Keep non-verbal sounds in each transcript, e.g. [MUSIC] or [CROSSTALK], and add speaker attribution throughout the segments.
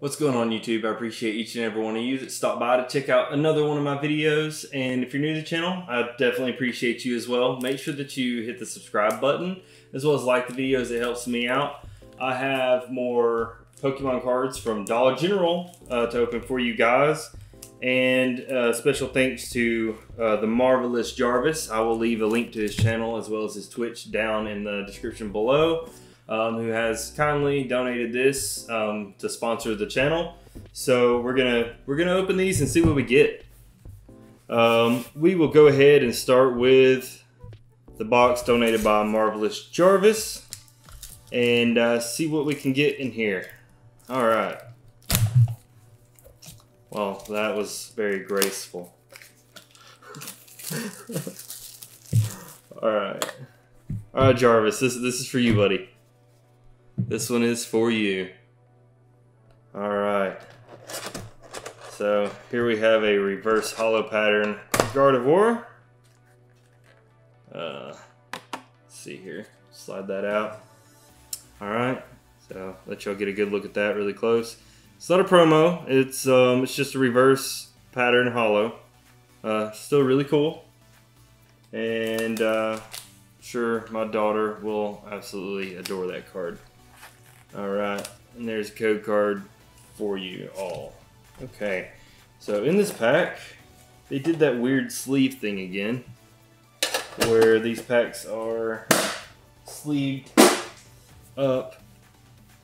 Speaker 1: What's going on YouTube? I appreciate each and every one of you that stopped by to check out another one of my videos. And if you're new to the channel, I definitely appreciate you as well. Make sure that you hit the subscribe button as well as like the videos. It helps me out. I have more Pokemon cards from Dollar General uh, to open for you guys. And uh, special thanks to uh, the marvelous Jarvis. I will leave a link to his channel as well as his Twitch down in the description below um, who has kindly donated this um, to sponsor the channel. So we're gonna we're gonna open these and see what we get. Um, we will go ahead and start with the box donated by Marvelous Jarvis and uh, see what we can get in here. All right. Well, that was very graceful. [LAUGHS] All right. All right, Jarvis, this, this is for you, buddy. This one is for you. All right. So here we have a reverse holo pattern Gardevoir. Uh, let's see here. Slide that out. All right. So let y'all get a good look at that really close. It's not a promo. It's um, it's just a reverse pattern holo. Uh, still really cool. And uh, sure my daughter will absolutely adore that card. All right, and there's a code card for you all. Okay, so in this pack, they did that weird sleeve thing again, where these packs are sleeved up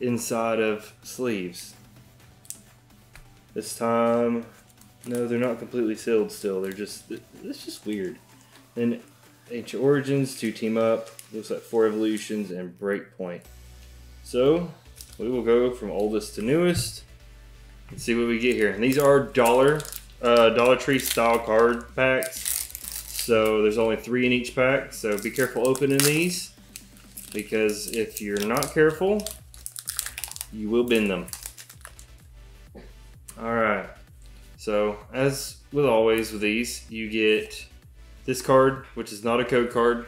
Speaker 1: inside of sleeves. This time, no, they're not completely sealed still. They're just, it's just weird. Then Ancient Origins, two team up, looks like four evolutions, and Breakpoint. So we will go from oldest to newest and see what we get here. And these are dollar uh, Dollar Tree style card packs. So there's only three in each pack. So be careful opening these because if you're not careful, you will bend them. All right. So as with always with these, you get this card, which is not a code card.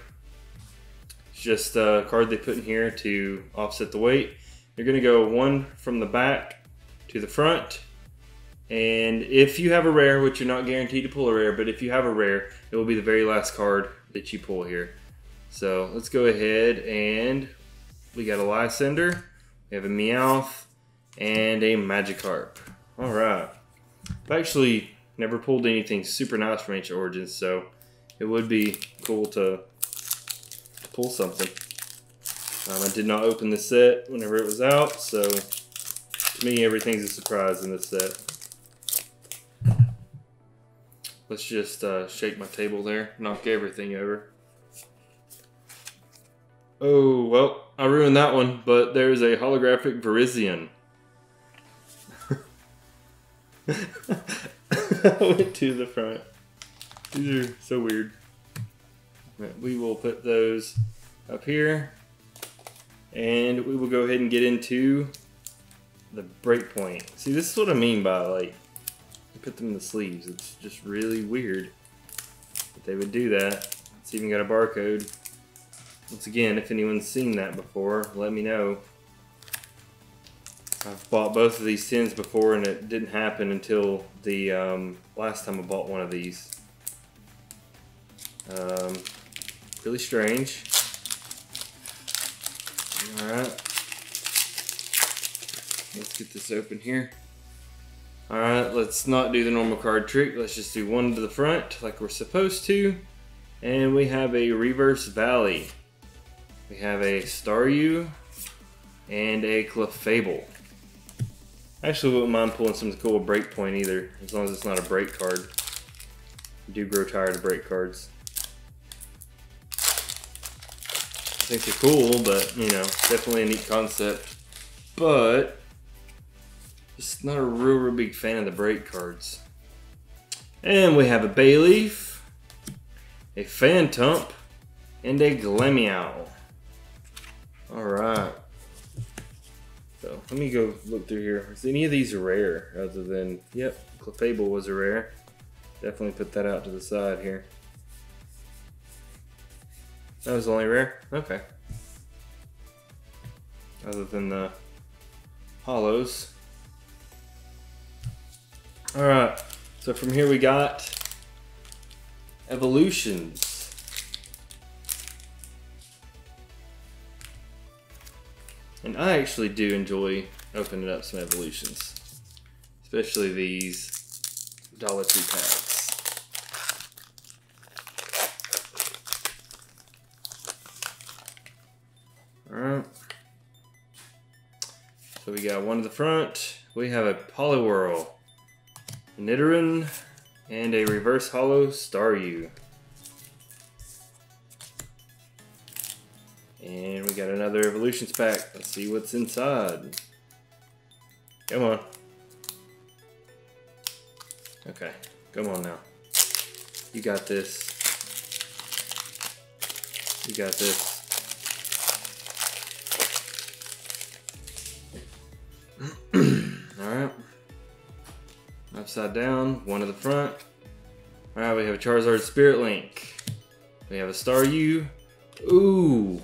Speaker 1: Just a card they put in here to offset the weight. You're gonna go one from the back to the front. And if you have a rare, which you're not guaranteed to pull a rare, but if you have a rare, it will be the very last card that you pull here. So let's go ahead and we got a Lysandre, we have a Meowth, and a Magikarp. All right. I've actually never pulled anything super nice from Ancient Origins, so it would be cool to, to pull something. Um, I did not open the set whenever it was out, so to me everything's a surprise in this set. Let's just uh, shake my table there, knock everything over. Oh, well, I ruined that one, but there's a holographic Virizion. I [LAUGHS] went to the front. These are so weird. We will put those up here. And we will go ahead and get into the breakpoint. See, this is what I mean by like, put them in the sleeves. It's just really weird that they would do that. It's even got a barcode. Once again, if anyone's seen that before, let me know. I've bought both of these tins before and it didn't happen until the um, last time I bought one of these. Um, really strange. Alright. Let's get this open here. Alright, let's not do the normal card trick. Let's just do one to the front like we're supposed to. And we have a Reverse Valley. We have a Staryu and a Clefable. Actually, wouldn't mind pulling something cool with Breakpoint either, as long as it's not a break card. I do grow tired of break cards. I think they're cool, but, you know, definitely a neat concept. But, just not a real, real big fan of the break cards. And we have a Bayleef, a Phantump, and a Glameow. Alright. So let me go look through here. Is any of these rare other than, yep, Clefable was a rare. Definitely put that out to the side here. That was only rare? Okay. Other than the holos. All right, so from here we got evolutions. And I actually do enjoy opening up some evolutions, especially these Dollar Tree packs. Got one at the front. We have a Poliwhirl, Nidoran, and a Reverse Holo Staryu. And we got another Evolutions pack. Let's see what's inside. Come on. Okay, come on now. You got this. You got this. Upside down, one at the front. Alright, we have a Charizard Spirit Link. We have a Staryu. Ooh!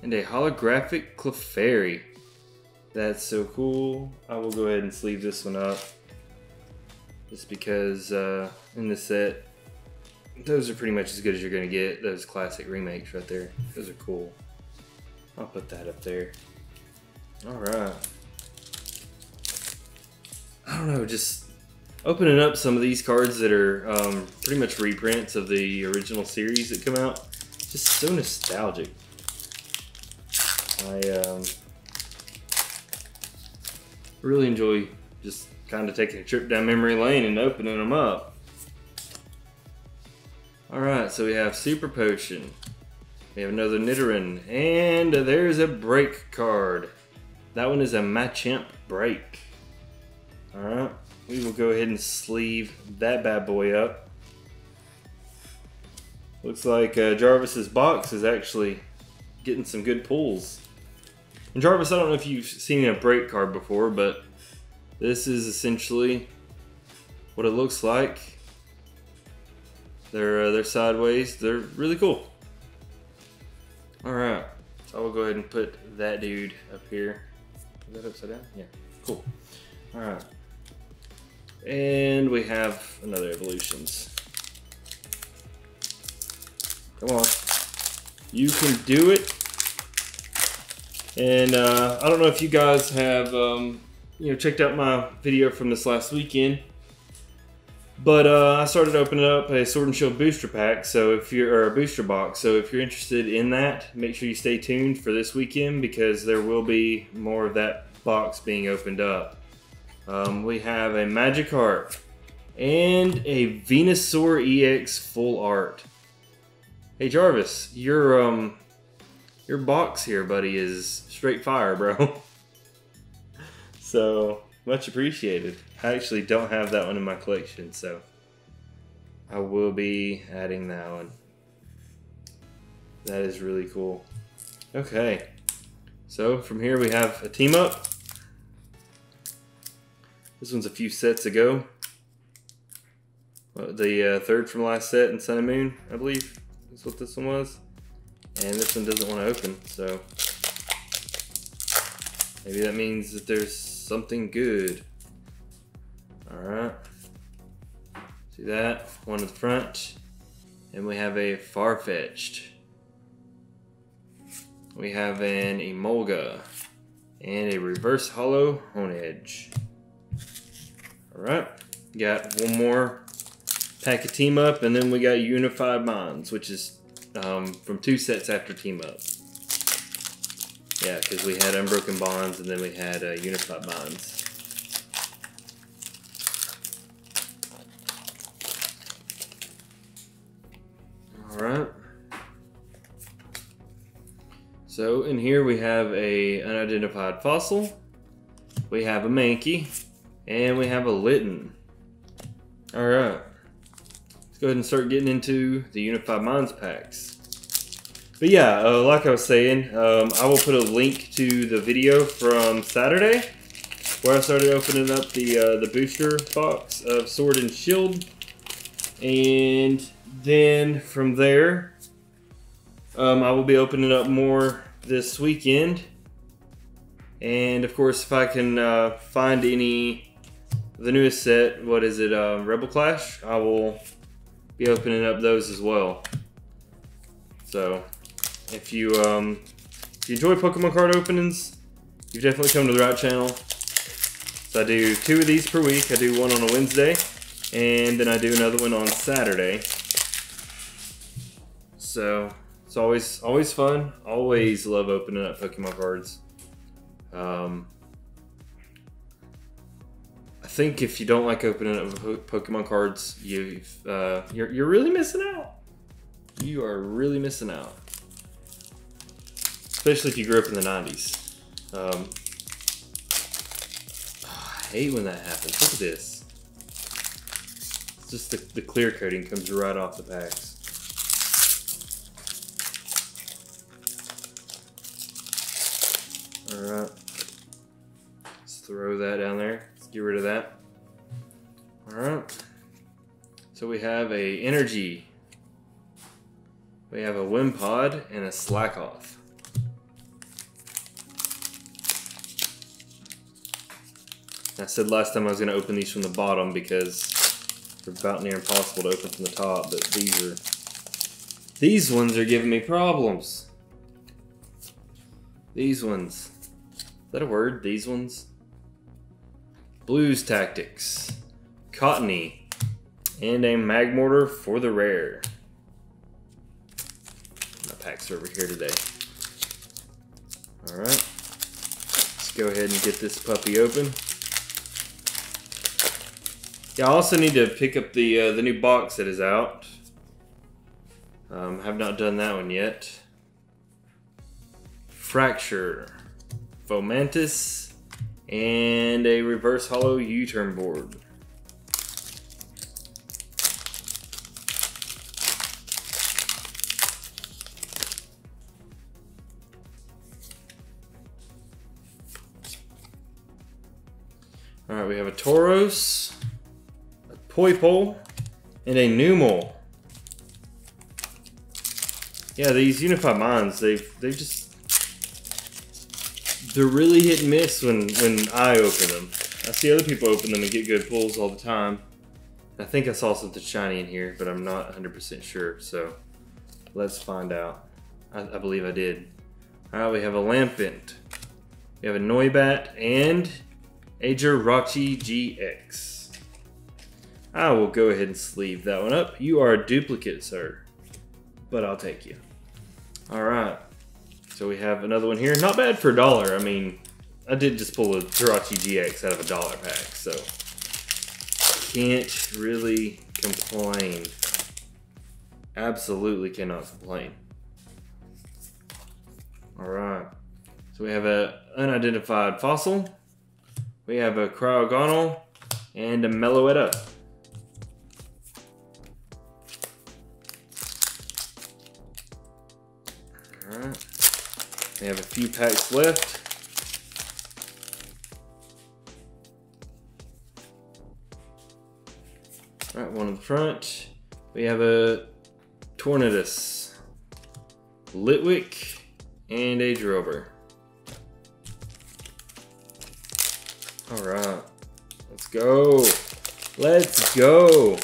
Speaker 1: And a holographic Clefairy. That's so cool. I will go ahead and sleeve this one up. Just because uh, in the set, those are pretty much as good as you're to get. Those classic remakes right there. Those are cool. I'll put that up there. Alright. I don't know, just opening up some of these cards that are um, pretty much reprints of the original series that come out. Just so nostalgic. I um, really enjoy just kind of taking a trip down memory lane and opening them up. Alright, so we have Super Potion. We have another Nidoran. And there's a break card. That one is a Machamp break. Alright, we will go ahead and sleeve that bad boy up. Looks like uh, Jarvis's box is actually getting some good pulls. And Jarvis, I don't know if you've seen a break card before, but this is essentially what it looks like. They're uh, they're sideways. They're really cool. All right, so I will go ahead and put that dude up here. Is that upside down? Yeah, cool. All right, and we have another evolutions. Come on, you can do it. And uh, I don't know if you guys have, um, you know, checked out my video from this last weekend, but uh, I started opening up a Sword and Shield booster pack. So if you're or a booster box, so if you're interested in that, make sure you stay tuned for this weekend because there will be more of that box being opened up. Um, we have a Magikarp and a Venusaur EX full art. Hey Jarvis, you're um your box here, buddy, is straight fire, bro. [LAUGHS] so, much appreciated. I actually don't have that one in my collection, so I will be adding that one. That is really cool. Okay, so from here we have a team up. This one's a few sets ago. The uh, third from last set in Sun and Moon, I believe, is what this one was. And this one doesn't want to open, so maybe that means that there's something good. Alright. See that? One in the front. And we have a Farfetch'd. We have an Emolga. And a Reverse Holo Honedge. Alright. Got one more pack of Team Up, and then we got Unified Minds, which is um, from two sets after Team Up. Yeah, because we had Unbroken Bonds and then we had uh, Unified Bonds. Alright. So in here we have a unidentified fossil, we have a Mankey, and we have a Litten. Alright. Let's go ahead and start getting into the Unified Minds packs. But yeah, uh, like I was saying, um, I will put a link to the video from Saturday where I started opening up the uh, the booster box of Sword and Shield. And then from there, um, I will be opening up more this weekend. And of course, if I can uh, find any the newest set, what is it, uh, Rebel Clash, I will be opening up those as well. So, if you, um, if you enjoy Pokemon card openings, you've definitely come to the right channel. So I do two of these per week. I do one on a Wednesday, and then I do another one on Saturday. So it's always always fun. Always love opening up Pokemon cards. Um, think if you don't like opening up Pokemon cards, you uh, you're you're really missing out. You are really missing out, especially if you grew up in the '90s. Um, [SIGHS] I hate when that happens. Look at this. It's just the, the clear coating comes right off the packs. Alright. Let's throw that down there. Get rid of that. Alright. So we have a energy. We have a Wimpod and a Slakoth. I said last time I was going to open these from the bottom because they're about near impossible to open from the top, but these are... These ones are giving me problems. These ones. Is that a word? These ones? Blue's Tactics, Cottonee, and a Magmortar for the rare. My packs are over here today. Alright. Let's go ahead and get this puppy open. Yeah, I also need to pick up the uh, the new box that is out. Um, have not done that one yet. Fraxure, Fomantis, and a reverse holo U-turn board. Alright, we have a Tauros, a Poipole, and a Numel. Yeah, these Unified Minds, they've, they've just they're really hit and miss when, when I open them. I see other people open them and get good pulls all the time. I think I saw something shiny in here, but I'm not 100% sure, so let's find out. I, I believe I did. Alright, we have a Lampent. We have a Noibat and a Jirachi GX. I will go ahead and sleeve that one up. You are a duplicate, sir. But I'll take you. Alright. So we have another one here. Not bad for a dollar. I mean, I did just pull a Jirachi GX out of a dollar pack, so can't really complain. Absolutely cannot complain. All right. So we have a unidentified fossil. We have a cryogonal and a Meloetta. We have a few packs left. All right, one in the front. We have a Tornadus, Litwick, and a Drover. All right, let's go. Let's go.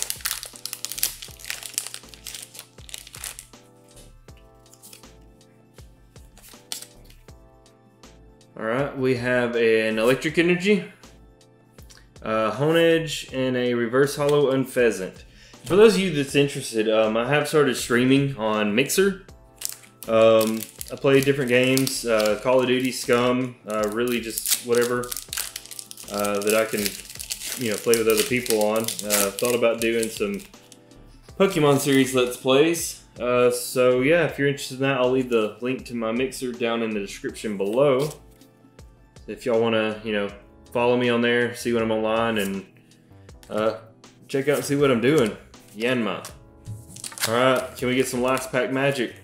Speaker 1: We have an Electric Energy, a Honedge, and a Reverse Holo Unfezant. For those of you that's interested, um, I have started streaming on Mixer. Um, I play different games, uh, Call of Duty, Scum, uh, really just whatever uh, that I can, you know, play with other people on. Uh, thought about doing some Pokemon series Let's Plays. Uh, so yeah, if you're interested in that, I'll leave the link to my Mixer down in the description below if y'all want to, you know, follow me on there, see when I'm online, and uh, check out and see what I'm doing. Yanma. All right, can we get some last pack magic?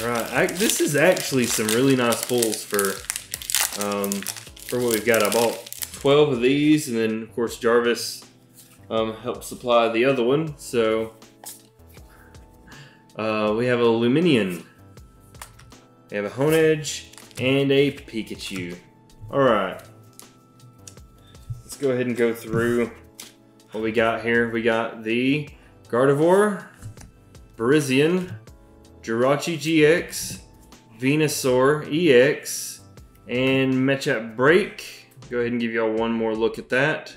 Speaker 1: All right, I, this is actually some really nice pulls for um, for what we've got. I bought 12 of these, and then of course Jarvis um, helped supply the other one. So uh, we have a Lumineon. We have a Honedge and a Pikachu. All right. Let's go ahead and go through what we got here. We got the Gardevoir, Virizion, Jirachi GX, Venusaur EX, and Machamp Break. Go ahead and give y'all one more look at that.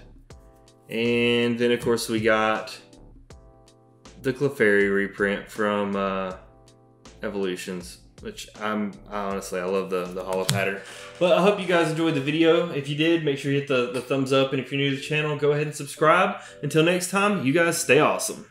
Speaker 1: And then, of course, we got the Clefairy reprint from uh, Evolutions, which I'm honestly I love the the holo pattern. But I hope you guys enjoyed the video. If you did, make sure you hit the, the thumbs up, and if you're new to the channel, go ahead and subscribe. Until next time, you guys stay awesome.